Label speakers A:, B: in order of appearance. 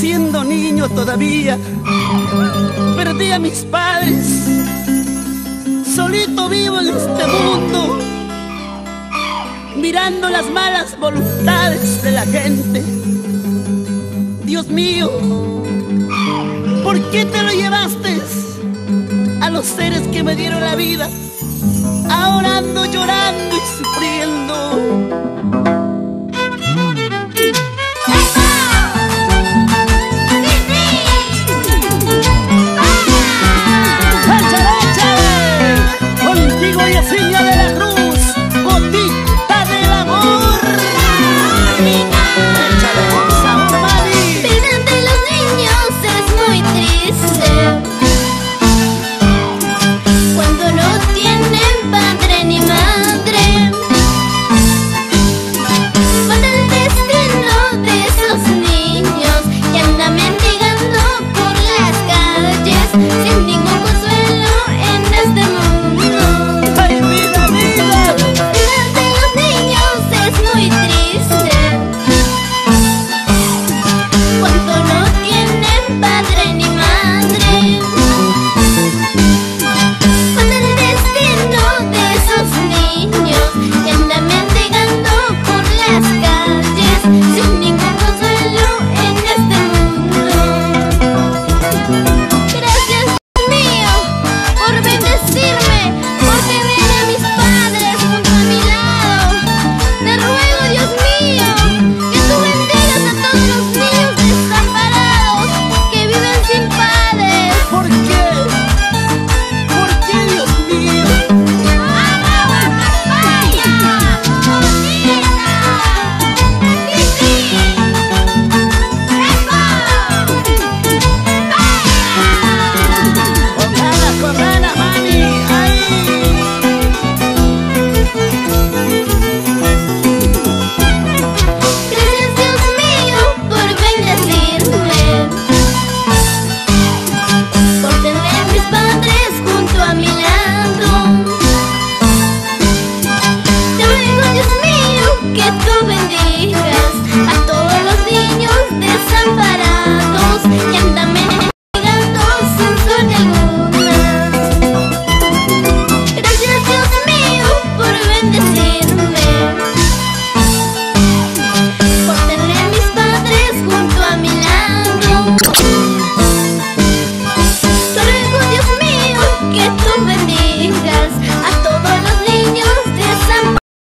A: Siendo niño todavía, perdí a mis padres. Solito vivo en este mundo, mirando las malas voluntades de la gente. Dios mío, ¿por qué te lo llevaste a los seres que me dieron la vida? Ahora ando llorando y sufriendo.
B: Que get